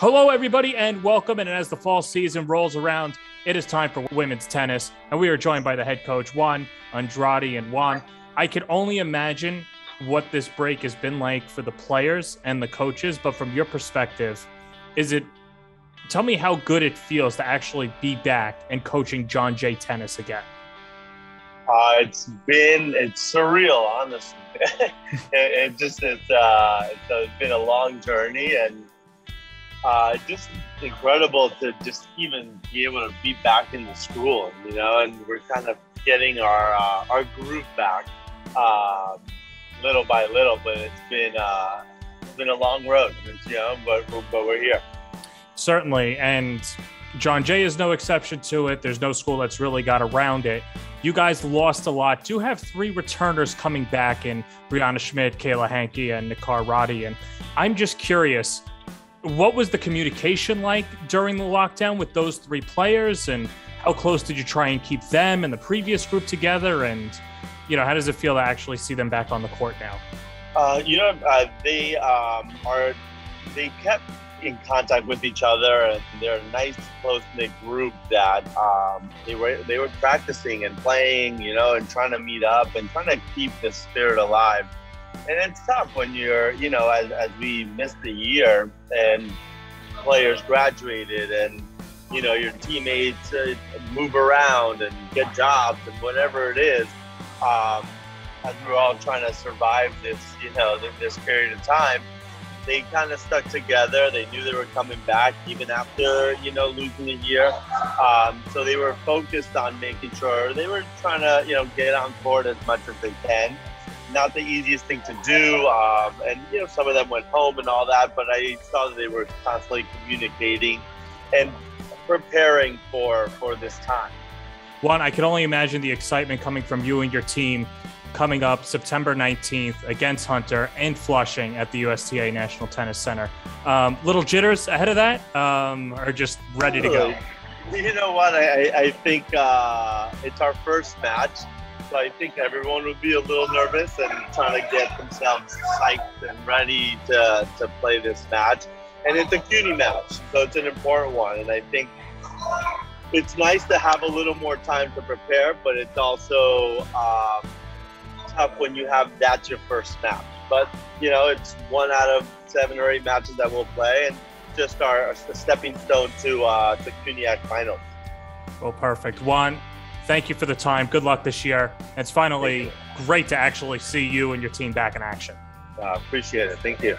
Hello, everybody, and welcome. And as the fall season rolls around, it is time for women's tennis. And we are joined by the head coach, Juan Andrade. And Juan, I can only imagine what this break has been like for the players and the coaches. But from your perspective, is it tell me how good it feels to actually be back and coaching John Jay tennis again? Uh, it's been it's surreal, honestly. it, it, just it's, uh, it's, it's been a long journey and uh, just incredible to just even be able to be back in the school, you know, and we're kind of getting our uh, our group back uh, little by little. But it's been uh, it's been a long road, you know, but but we're here. Certainly, and John Jay is no exception to it. There's no school that's really got around it. You guys lost a lot. Do have three returners coming back in Brianna Schmidt, Kayla Hankey, and Nikar Roddy. And I'm just curious what was the communication like during the lockdown with those three players? And how close did you try and keep them and the previous group together? And you know how does it feel to actually see them back on the court now? Uh, you know uh, they um, are they kept in contact with each other and they're a nice close knit group that um, they were they were practicing and playing you know and trying to meet up and trying to keep the spirit alive and it's tough when you're, you know, as, as we missed a year and players graduated and, you know, your teammates uh, move around and get jobs and whatever it is. Um, as we're all trying to survive this, you know, this period of time, they kind of stuck together. They knew they were coming back even after, you know, losing a year. Um, so they were focused on making sure they were trying to, you know, get on court as much as they can not the easiest thing to do. Um, and, you know, some of them went home and all that, but I saw that they were constantly communicating and preparing for, for this time. Juan, I can only imagine the excitement coming from you and your team coming up September 19th against Hunter and Flushing at the USTA National Tennis Center. Um, little jitters ahead of that, um, or just ready to go? You know what? I, I think uh, it's our first match. So I think everyone would be a little nervous and trying to get themselves psyched and ready to, to play this match. And it's a CUNY match, so it's an important one. And I think it's nice to have a little more time to prepare, but it's also um, tough when you have that's your first match. But you know, it's one out of seven or eight matches that we'll play, and just our, stepping stone to uh, CUNYAC finals. Well, perfect. Juan, thank you for the time. Good luck this year. It's finally great to actually see you and your team back in action. Uh, appreciate it. Thank you.